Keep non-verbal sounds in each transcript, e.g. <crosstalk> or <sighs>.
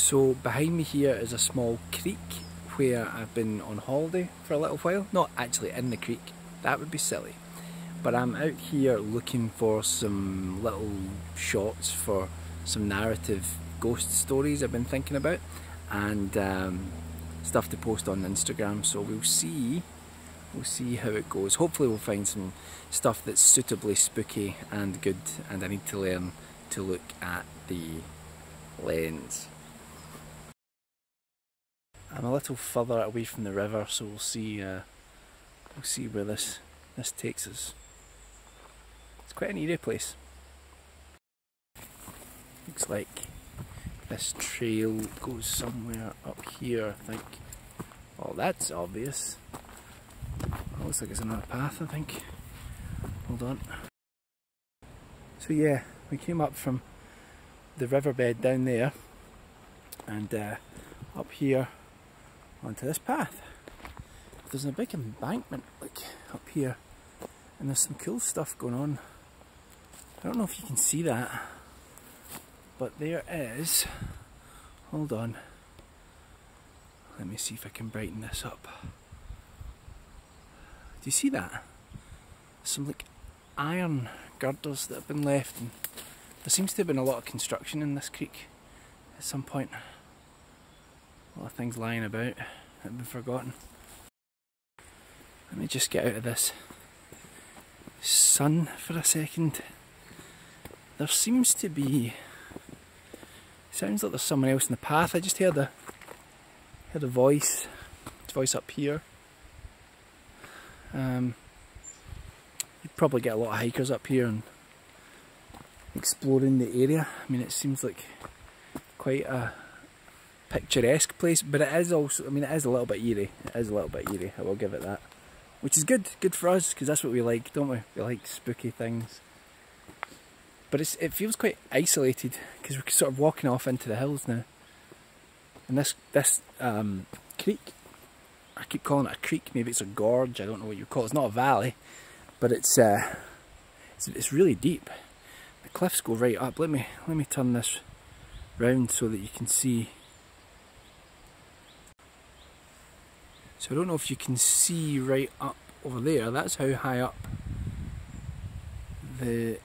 So behind me here is a small creek where I've been on holiday for a little while. Not actually in the creek, that would be silly. But I'm out here looking for some little shots for some narrative ghost stories I've been thinking about and um, stuff to post on Instagram. So we'll see, we'll see how it goes. Hopefully we'll find some stuff that's suitably spooky and good and I need to learn to look at the lens. I'm a little further away from the river, so we'll see. Uh, we'll see where this this takes us. It's quite an eerie place. Looks like this trail goes somewhere up here. I think. Oh, that's obvious. Oh, looks like it's another path. I think. Hold on. So yeah, we came up from the riverbed down there, and uh, up here onto this path. There's a big embankment like up here and there's some cool stuff going on. I don't know if you can see that but there is hold on let me see if I can brighten this up do you see that some like iron girders that have been left and there seems to have been a lot of construction in this creek at some point a lot of things lying about that have been forgotten. Let me just get out of this sun for a second. There seems to be sounds like there's someone else in the path. I just heard a heard a voice. It's voice up here. Um, you'd probably get a lot of hikers up here and exploring the area. I mean it seems like quite a picturesque place, but it is also, I mean, it is a little bit eerie. It is a little bit eerie, I will give it that. Which is good, good for us, because that's what we like, don't we? We like spooky things. But it's, it feels quite isolated, because we're sort of walking off into the hills now. And this, this um, creek, I keep calling it a creek, maybe it's a gorge, I don't know what you call it. It's not a valley, but it's, uh, it's, it's really deep. The cliffs go right up. Let me, let me turn this round so that you can see So I don't know if you can see right up over there, that's how high up the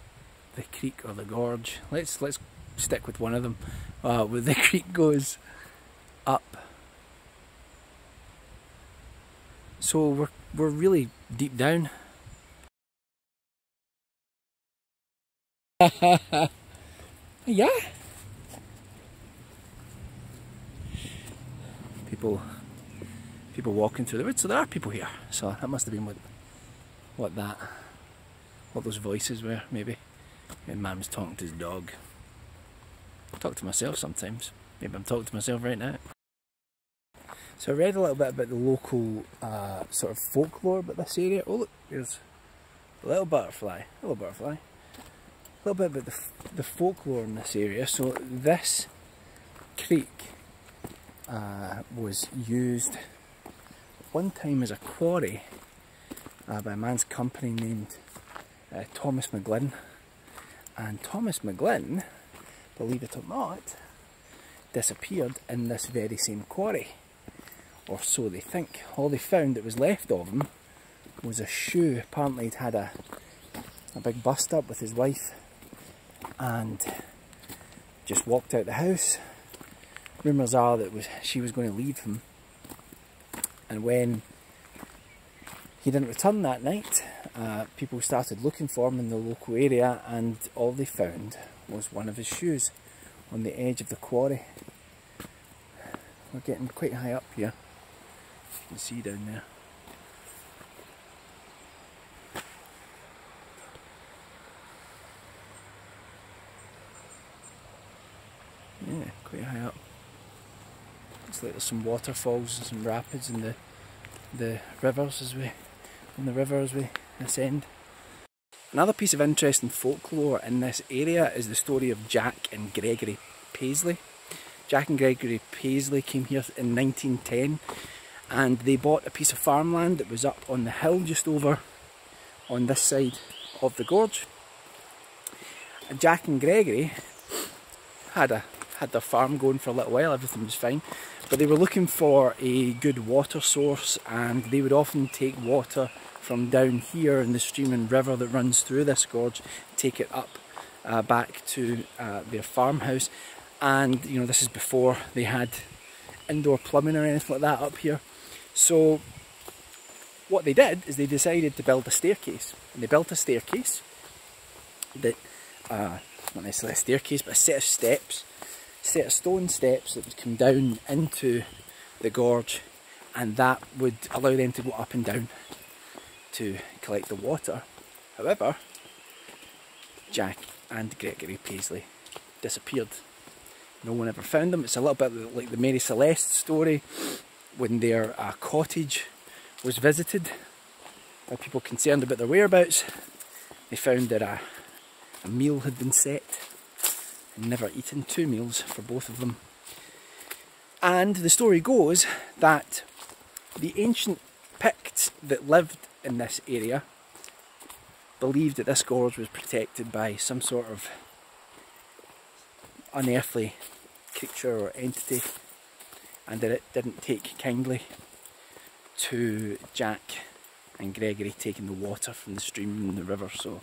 the creek or the gorge. Let's let's stick with one of them. Uh, where the <laughs> creek goes up. So we're we're really deep down. <laughs> yeah. People people walking through the woods. So there are people here. So that must have been what what that what those voices were, maybe. And man was talking to his dog. I talk to myself sometimes. Maybe I'm talking to myself right now. So I read a little bit about the local uh, sort of folklore about this area. Oh look, there's a little butterfly. Hello butterfly. A little bit about the, the folklore in this area. So this creek uh, was used one time as a quarry uh, by a man's company named uh, Thomas McGlynn. And Thomas McGlynn, believe it or not, disappeared in this very same quarry. Or so they think. All they found that was left of him was a shoe. Apparently he'd had a, a big bust up with his wife and just walked out the house. Rumours are that was she was going to leave him and when he didn't return that night, uh, people started looking for him in the local area and all they found was one of his shoes on the edge of the quarry. We're getting quite high up here. You can see down there. Yeah, quite high up. Looks like there's some waterfalls and some rapids in the the rivers as we in the river as we ascend. Another piece of interesting folklore in this area is the story of Jack and Gregory Paisley. Jack and Gregory Paisley came here in 1910 and they bought a piece of farmland that was up on the hill just over on this side of the gorge. Jack and Gregory had a had their farm going for a little while, everything was fine. But they were looking for a good water source and they would often take water from down here in the stream and river that runs through this gorge, take it up uh, back to uh, their farmhouse. And you know, this is before they had indoor plumbing or anything like that up here. So what they did is they decided to build a staircase. And they built a staircase that, uh, not necessarily a staircase, but a set of steps, set of stone steps that would come down into the gorge and that would allow them to go up and down to collect the water. However, Jack and Gregory Paisley disappeared. No one ever found them. It's a little bit like the Mary Celeste story when their uh, cottage was visited by people concerned about their whereabouts. They found that a, a meal had been set never eaten, two meals for both of them. And the story goes that the ancient Picts that lived in this area believed that this gorge was protected by some sort of unearthly creature or entity and that it didn't take kindly to Jack and Gregory taking the water from the stream and the river so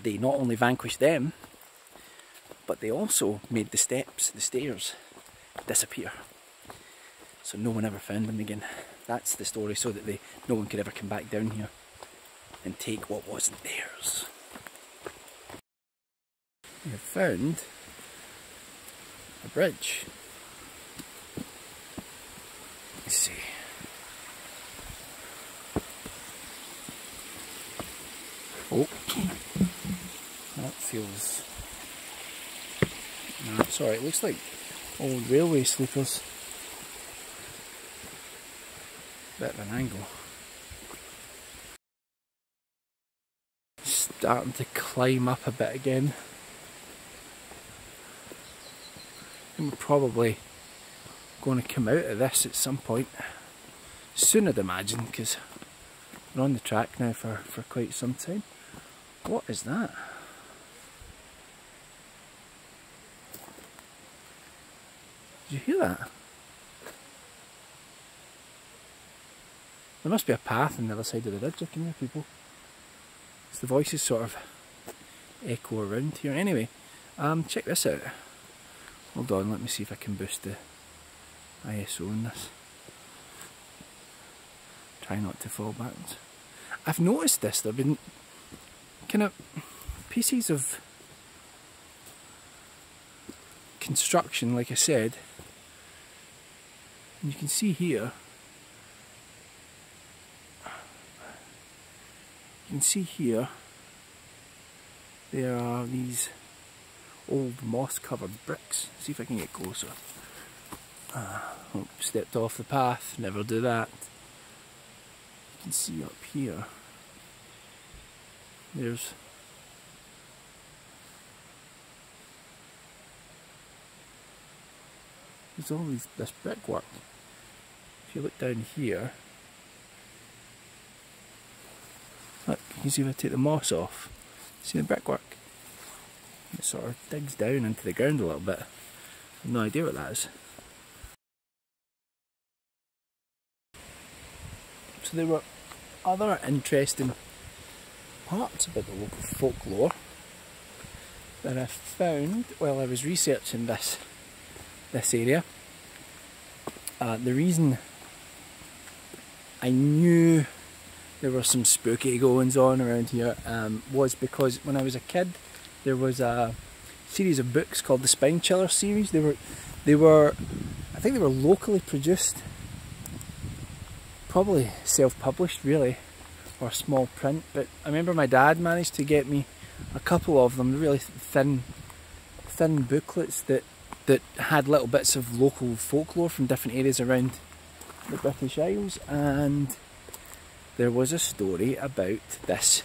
they not only vanquished them but they also made the steps, the stairs disappear so no one ever found them again. That's the story so that they, no one could ever come back down here and take what wasn't theirs. We have found a bridge. Let's see. Oh, that feels. Sorry, it looks like old railway sleepers. Bit of an angle. Starting to climb up a bit again. We're probably going to come out of this at some point. Soon I'd imagine, because we're on the track now for, for quite some time. What is that? Did you hear that? There must be a path on the other side of the ridge, can hear people. So the voices sort of echo around here. Anyway, um, check this out. Hold on, let me see if I can boost the ISO in this. Try not to fall backwards. I've noticed this, there have been kind of pieces of construction, like I said. And you can see here you can see here there are these old moss covered bricks. See if I can get closer. Uh, oh, stepped off the path, never do that. You can see up here, there's there's all this brickwork. If you look down here, Look, you can see if I take the moss off. See the brickwork? It sort of digs down into the ground a little bit. I've no idea what that is. So there were other interesting parts about the local folklore that I found while I was researching this this area. Uh, the reason I knew there were some spooky goings on around here um, was because when I was a kid there was a series of books called the Spine Chiller series. They were, they were, I think they were locally produced, probably self-published really, or small print. But I remember my dad managed to get me a couple of them, really thin, thin booklets that that had little bits of local folklore from different areas around the British Isles and there was a story about this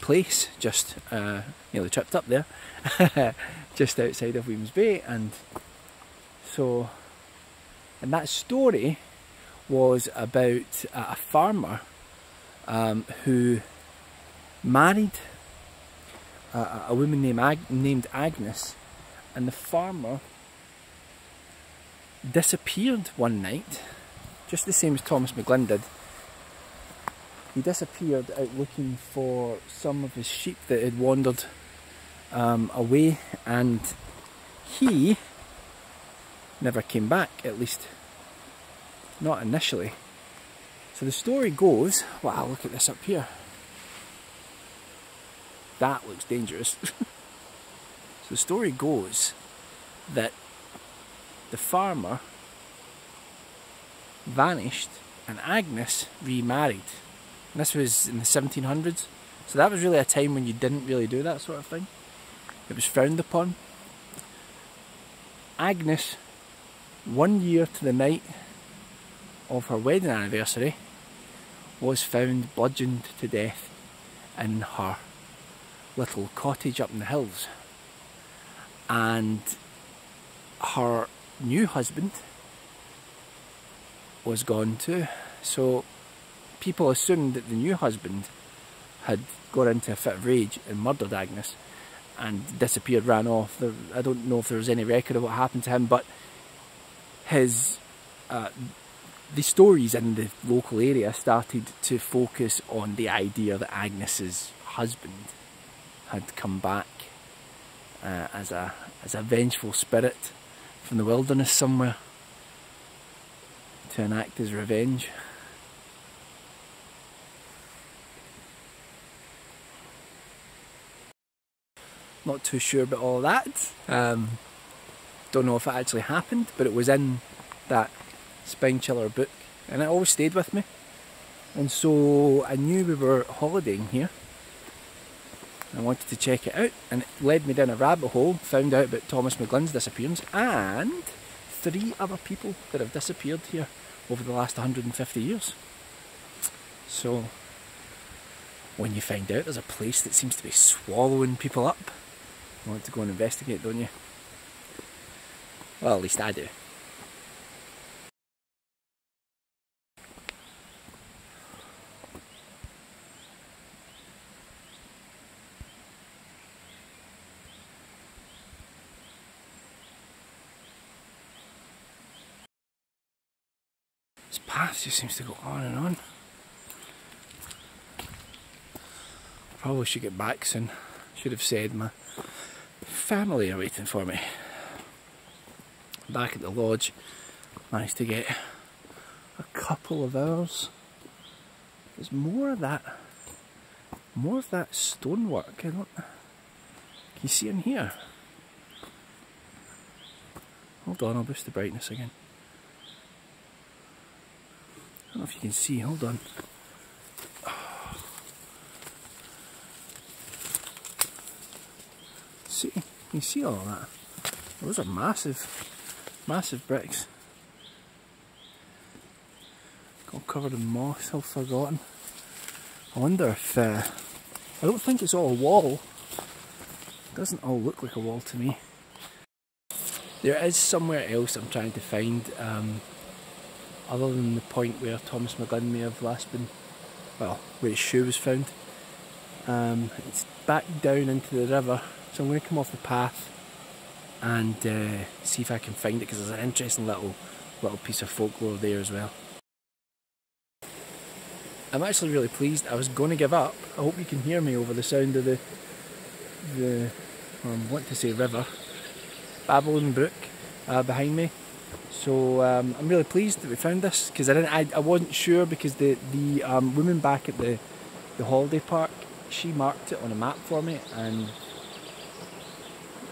place just uh, nearly tripped up there <laughs> just outside of Wemyss Bay and so and that story was about a farmer um, who married a, a woman named, Ag named Agnes and the farmer disappeared one night, just the same as Thomas McGlynn did. He disappeared out looking for some of his sheep that had wandered um, away, and he never came back, at least not initially. So the story goes, wow, look at this up here. That looks dangerous. <laughs> the story goes that the farmer vanished and Agnes remarried. And this was in the 1700s. So that was really a time when you didn't really do that sort of thing. It was frowned upon. Agnes, one year to the night of her wedding anniversary, was found bludgeoned to death in her little cottage up in the hills. And her new husband was gone too. So people assumed that the new husband had got into a fit of rage and murdered Agnes and disappeared, ran off. There, I don't know if there was any record of what happened to him, but his uh, the stories in the local area started to focus on the idea that Agnes's husband had come back uh, as a as a vengeful spirit from the wilderness somewhere to enact his revenge. Not too sure about all that. Um, don't know if it actually happened, but it was in that spine chiller book and it always stayed with me. And so I knew we were holidaying here. I wanted to check it out and it led me down a rabbit hole, found out about Thomas McGlynn's disappearance and three other people that have disappeared here over the last 150 years. So when you find out there's a place that seems to be swallowing people up, you want to go and investigate, don't you? Well, at least I do. This path just seems to go on and on. Probably should get back soon. Should have said my family are waiting for me. Back at the lodge, managed to get a couple of hours. There's more of that, more of that stonework. I don't. Can you see in here? Hold on, I'll boost the brightness again. I don't know if you can see, hold on. See, you see all that? Those are massive, massive bricks. All covered in moss, all forgotten. I wonder if, uh, I don't think it's all a wall. It doesn't all look like a wall to me. There is somewhere else I'm trying to find um, other than the point where Thomas McGlynn may have last been, well, where his shoe was found. Um, it's back down into the river, so I'm going to come off the path and uh, see if I can find it because there's an interesting little little piece of folklore there as well. I'm actually really pleased. I was going to give up. I hope you can hear me over the sound of the the I want to say river, Babylon Brook uh, behind me. So um, I'm really pleased that we found this because I didn't, I, I wasn't sure because the the um, woman back at the the holiday park she marked it on a map for me and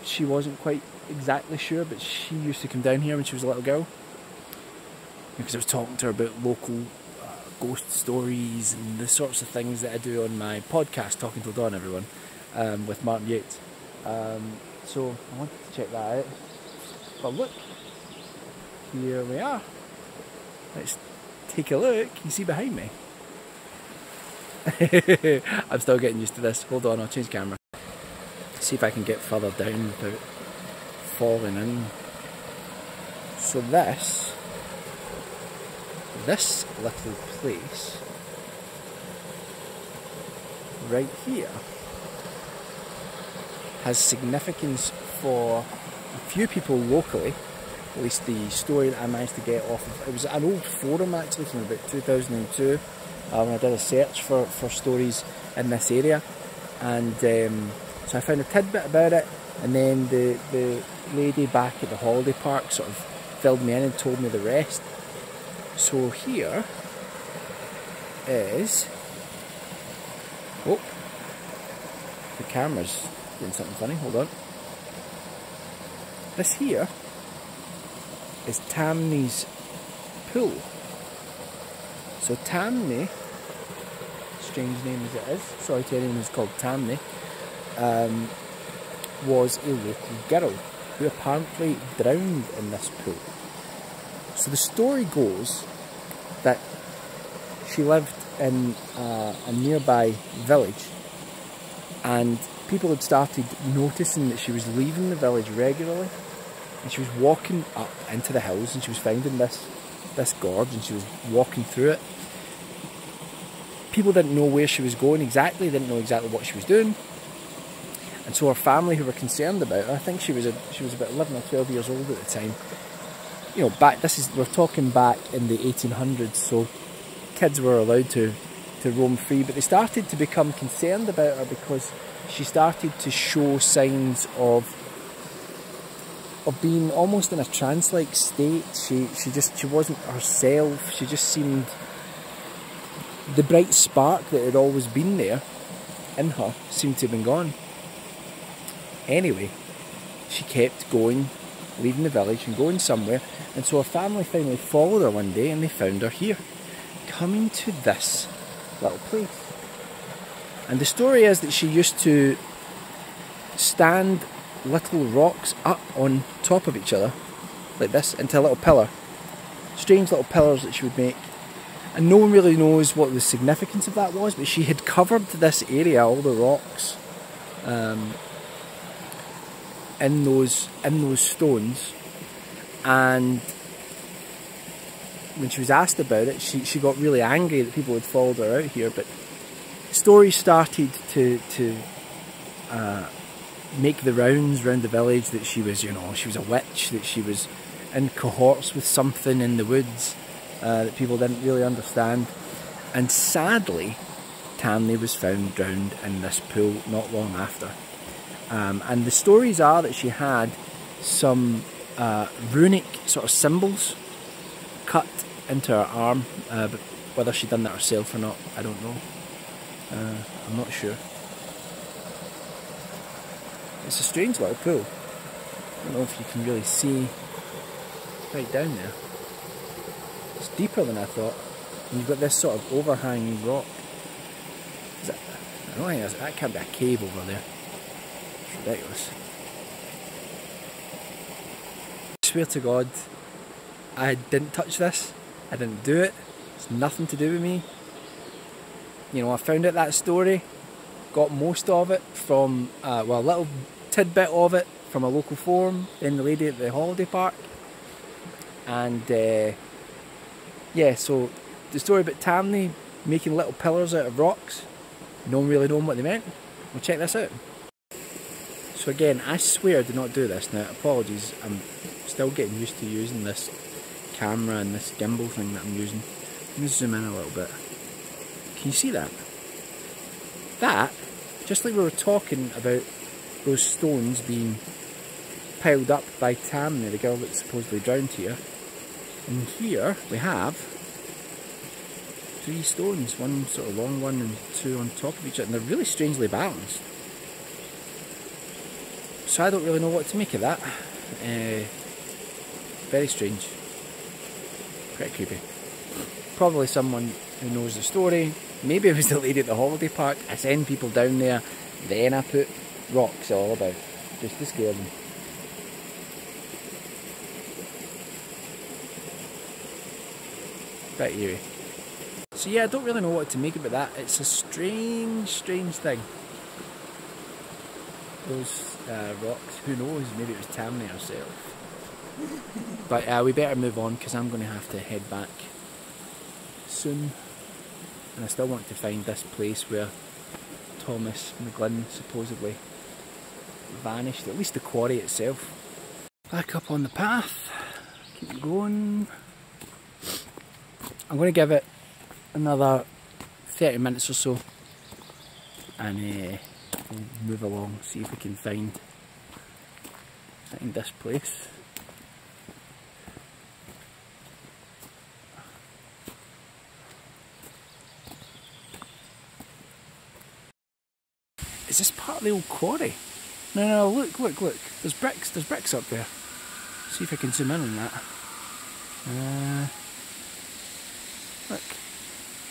she wasn't quite exactly sure, but she used to come down here when she was a little girl because I was talking to her about local uh, ghost stories and the sorts of things that I do on my podcast, Talking Till Dawn, everyone, um, with Martin Yates. Um, so I wanted to check that out. But look, here we are. Let's take a look. You see behind me? <laughs> I'm still getting used to this. Hold on, I'll change camera. See if I can get further down without falling in. So this, this little place, right here, has significance for a few people locally, at least the story that I managed to get off of, it was an old forum actually from about 2002 uh, when I did a search for, for stories in this area and um, so I found a tidbit about it and then the, the lady back at the holiday park sort of filled me in and told me the rest. So here is oh the camera's doing something funny, hold on. This here is Tamney's pool. So Tamney, strange name as it is, sorry to anyone who's called Tamney, um, was a local girl who apparently drowned in this pool. So the story goes that she lived in a, a nearby village and people had started noticing that she was leaving the village regularly and she was walking up into the hills and she was finding this this gorge and she was walking through it. People didn't know where she was going exactly, didn't know exactly what she was doing. And so her family who were concerned about her, I think she was a, she was about 11 or 12 years old at the time. You know, back this is we're talking back in the 1800s, so kids were allowed to to roam free, but they started to become concerned about her because she started to show signs of of being almost in a trance-like state. She she just she wasn't herself. She just seemed the bright spark that had always been there in her seemed to have been gone. Anyway, she kept going, leaving the village and going somewhere, and so her family finally followed her one day and they found her here, coming to this little place. And the story is that she used to stand little rocks up on top of each other, like this, into a little pillar. Strange little pillars that she would make. And no one really knows what the significance of that was, but she had covered this area, all the rocks, um, in those in those stones. And when she was asked about it, she, she got really angry that people had followed her out here. But stories started to to uh, make the rounds around the village that she was, you know, she was a witch, that she was in cohorts with something in the woods uh, that people didn't really understand. And sadly, Tamney was found drowned in this pool not long after. Um, and the stories are that she had some uh, runic sort of symbols cut into her arm, uh, but whether she'd done that herself or not, I don't know. Uh, I'm not sure. It's a strange little pool. I don't know if you can really see right down there. It's deeper than I thought. And you've got this sort of overhanging rock. Is that, I don't think that can't be a cave over there. It's ridiculous. I swear to God, I didn't touch this. I didn't do it. It's nothing to do with me. You know, I found out that story, got most of it from, uh, well, a little tidbit of it from a local forum, then the lady at the holiday park. And uh, yeah, so the story about Tamney making little pillars out of rocks, no one really knowing what they meant. Well, check this out. So again, I swear I did not do this. Now, apologies, I'm still getting used to using this camera and this gimbal thing that I'm using. Let me zoom in a little bit. Can you see that? That, just like we were talking about those stones being piled up by Tammy, the girl that supposedly drowned here. And here we have three stones, one sort of long one and two on top of each other, and they're really strangely balanced. So I don't really know what to make of that. Uh, very strange. Pretty creepy. Probably someone who knows the story. Maybe it was the lady at the holiday park. I send people down there, then I put rocks all about, just to scare them. Bit eerie. So yeah, I don't really know what to make about that. It's a strange, strange thing. Those uh, rocks, who knows, maybe it was Tammy herself. but uh, we better move on because I'm going to have to head back soon. And I still want to find this place where Thomas McGlynn supposedly vanished, at least the quarry itself. Back up on the path, keep going. I'm going to give it another 30 minutes or so and uh, we'll move along, see if we can find, find this place. Is this part of the old quarry? No, no, look, look, look. There's bricks, there's bricks up there. See if I can zoom in on that. Uh, look.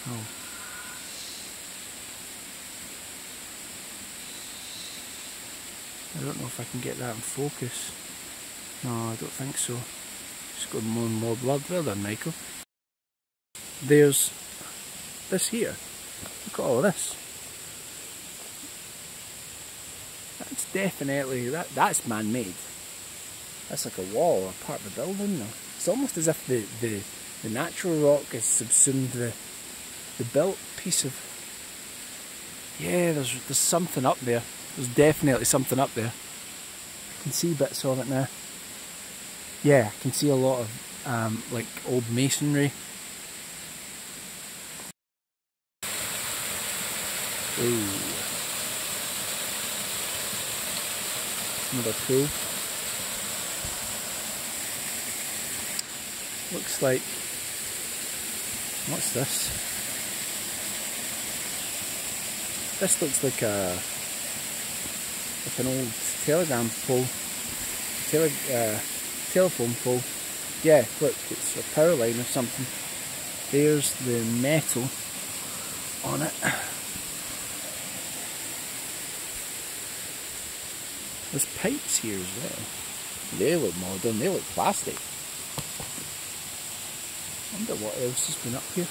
Oh. I don't know if I can get that in focus. No, I don't think so. Just got more and more blood. Well done, Michael. There's this here. Look at all this. That's definitely that. That's man-made. That's like a wall or part of a building. It's almost as if the, the the natural rock has subsumed the the built piece of. Yeah, there's there's something up there. There's definitely something up there. I can see bits of it now. Yeah, I can see a lot of um, like old masonry. Ooh. Another pool. Looks like what's this? This looks like a like an old telegram pole, tele, uh, telephone pole. Yeah, look, it's a power line or something. There's the metal on it. There's pipes here as well. They look modern, they look plastic. wonder what else has been up here.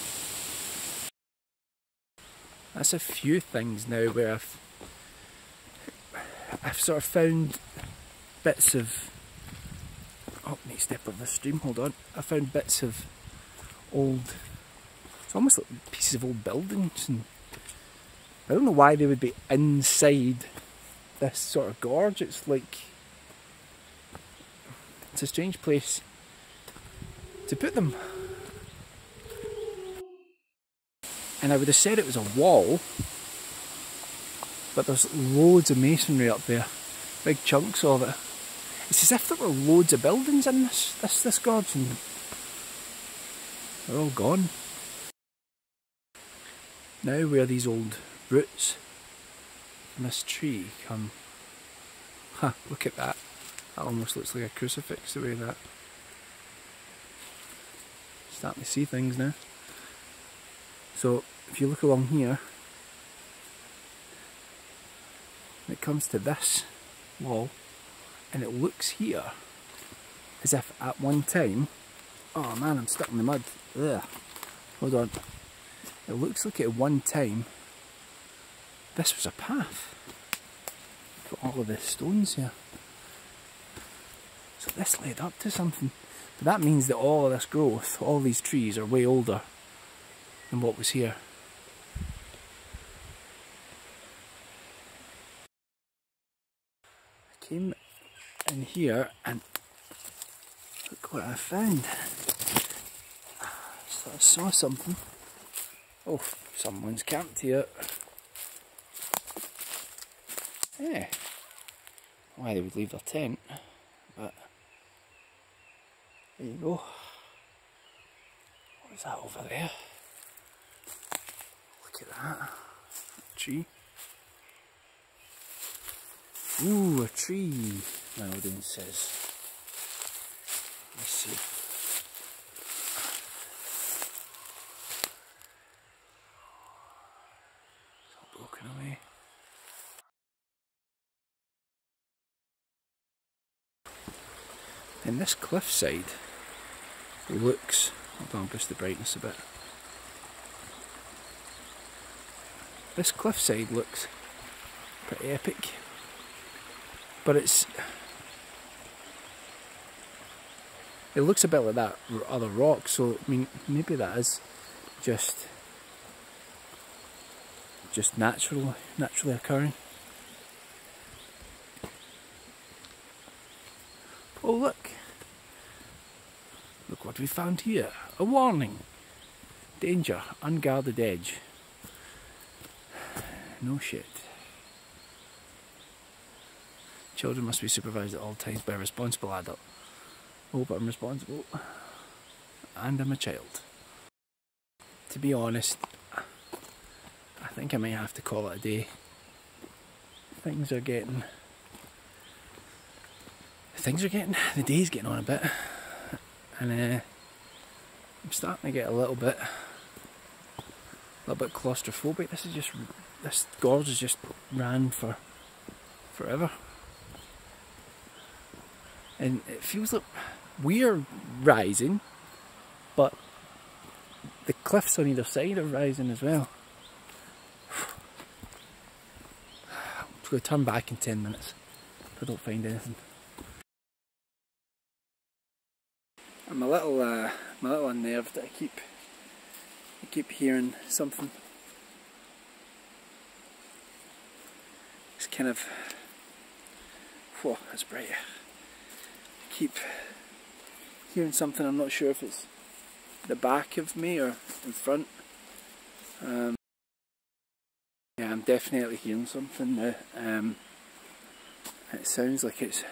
That's a few things now where I've I've sort of found bits of oh next step of the stream, hold on. I found bits of old it's almost like pieces of old buildings and I don't know why they would be inside this sort of gorge. It's like it's a strange place to put them. And I would have said it was a wall, but there's loads of masonry up there, big chunks of it. It's as if there were loads of buildings in this this this gorge, and they're all gone. Now where these old roots this tree come, huh, look at that. That almost looks like a crucifix the way that. Starting to see things now. So if you look along here, it comes to this wall, and it looks here as if at one time, oh man, I'm stuck in the mud. Ugh. Hold on. It looks like at one time this was a path. Got all of the stones here. So this led up to something. But that means that all of this growth, all these trees are way older than what was here. I came in here and look what I found. So I saw something. Oh, someone's camped here. Yeah. Why they would leave their tent, but there you go. What is that over there? Look at that. A tree. Ooh, a tree, audience says. Let's see. It's all broken away. And this cliffside looks, on, boost the brightness a bit. This cliffside looks pretty epic, but it's it looks a bit like that other rock. So I mean, maybe that is just just natural, naturally occurring. Oh look! What we found here. A warning. Danger. Unguarded edge. No shit. Children must be supervised at all times by a responsible adult. Oh, but I'm responsible. And I'm a child. To be honest, I think I might have to call it a day. Things are getting... Things are getting... The day's getting on a bit. And uh, I'm starting to get a little bit... A little bit claustrophobic. This is just... This gorge has just ran for... Forever. And it feels like we're rising, but the cliffs on either side are rising as well. <sighs> I'm going to turn back in 10 minutes if I don't find anything. I'm a little, uh, I'm a little unnerved. I keep, I keep hearing something. It's kind of, whoa, that's bright. I keep hearing something. I'm not sure if it's the back of me or in front. Um, yeah, I'm definitely hearing something now. Um, it sounds like it's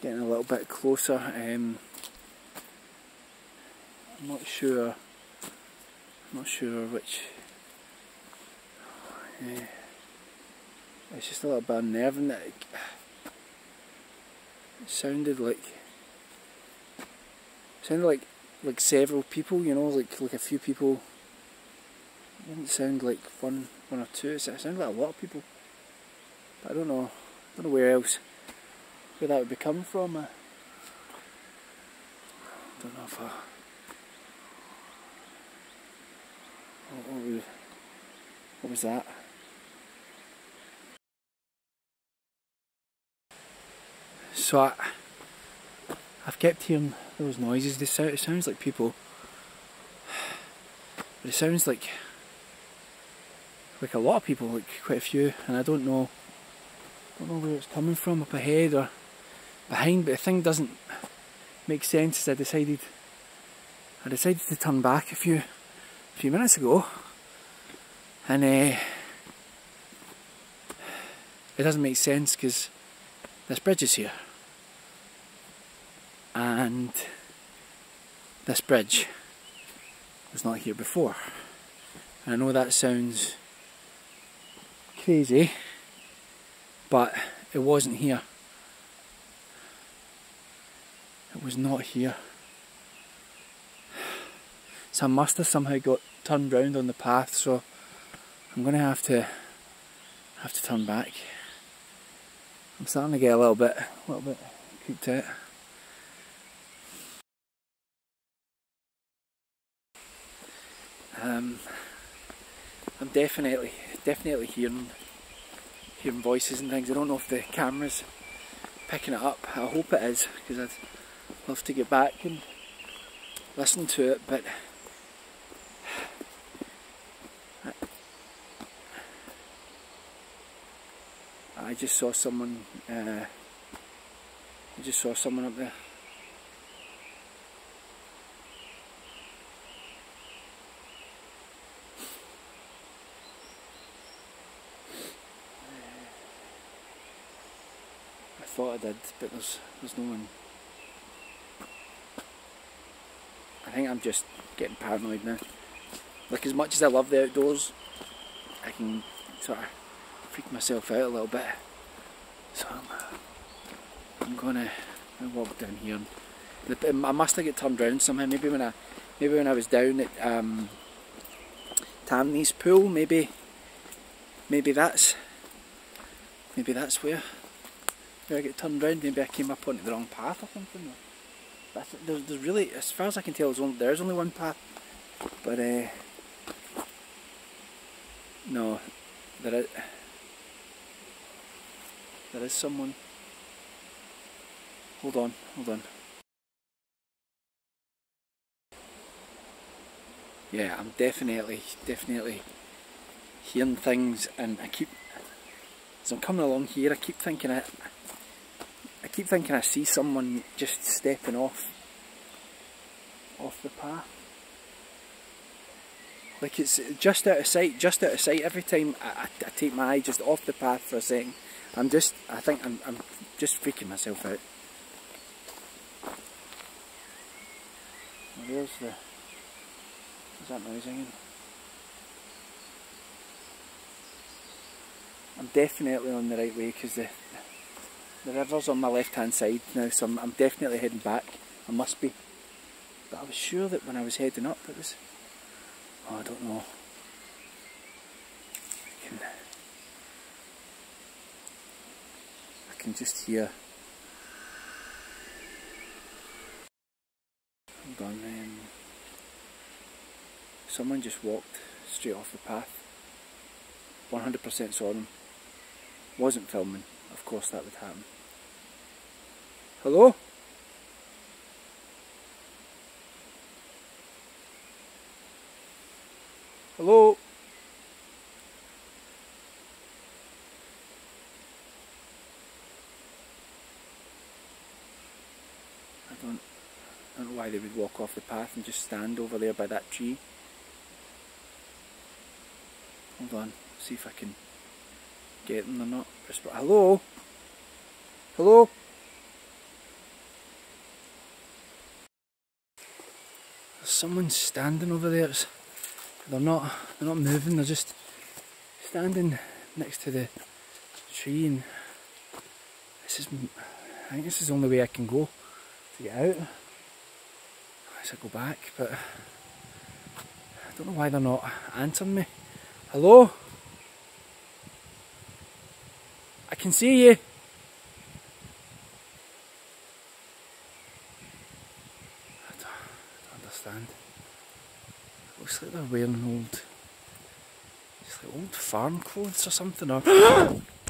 getting a little bit closer. Um, I'm not sure. I'm not sure which. Yeah, it's just a little bit unnerving that it, it sounded like. It sounded like like several people, you know, like like a few people. It didn't sound like one one or two. It sounded like a lot of people. But I don't know. I don't know where else where that would be coming from. Uh. I don't know if I. What, was, what was that? So I, I've kept hearing those noises. Sound, it sounds like people, but <sighs> it sounds like like a lot of people, like quite a few, and I don't know, don't know where it's coming from up ahead or behind. But the thing doesn't make sense. I decided, I decided to turn back a few, a few minutes ago, and uh, it doesn't make sense because this bridge is here and this bridge was not here before. And I know that sounds crazy, but it wasn't here. It was not here. So I must have somehow got turned round on the path, so I'm gonna have to have to turn back. I'm starting to get a little bit a little bit cooked out. Um, I'm definitely, definitely hearing, hearing voices and things. I don't know if the camera's picking it up. I hope it is because I'd love to get back and listen to it. But I just saw someone. Uh, I just saw someone up there. I thought I did, but there's there's no one. I think I'm just getting paranoid now. Like as much as I love the outdoors, I can sort of myself out a little bit. So I'm, I'm gonna, gonna walk down here. And I must have get turned around somehow. Maybe when I, maybe when I was down at um, Tamney's pool, maybe, maybe that's, maybe that's where. Maybe I get turned around, maybe I came up onto the wrong path or something. But there's, there's really, as far as I can tell, there's only, there's only one path. But, uh, no, there is, there is someone. Hold on, hold on. Yeah, I'm definitely, definitely hearing things and I keep, as I'm coming along here, I keep thinking I, keep thinking I see someone just stepping off off the path. Like it's just out of sight, just out of sight. Every time I, I, I take my eye just off the path for a second, I'm just, I think I'm, I'm just freaking myself out. There's the, is that noise again? I'm definitely on the right way because the, the river's on my left hand side now so I'm, I'm definitely heading back. I must be. But I was sure that when I was heading up it was Oh, I don't know. I can, I can just hear. Hold on, um, someone just walked straight off the path. 100% saw them. Wasn't filming, of course that would happen. Hello? Hello? I don't, I don't know why they would walk off the path and just stand over there by that tree. Hold on, see if I can get them or not. Hello? Hello? There's someone standing over there. It's they're not they're not moving, they're just standing next to the tree and this is I think this is the only way I can go to get out. Go back, but I don't know why they're not answering me. Hello? I can see you. I don't, I don't understand. Looks like they're wearing old, it's like old farm clothes or something. Or <gasps> <gasps> <gasps>